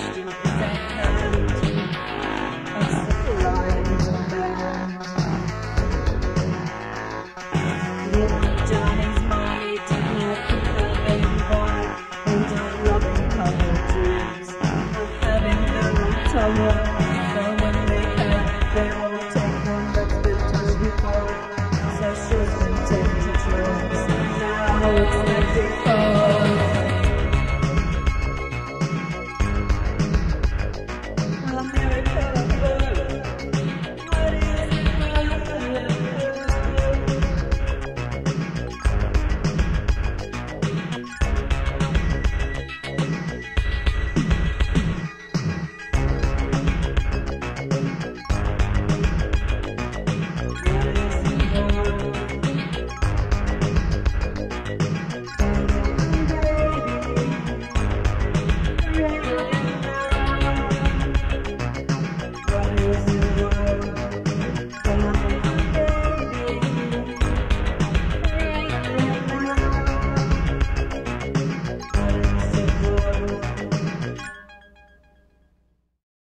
question.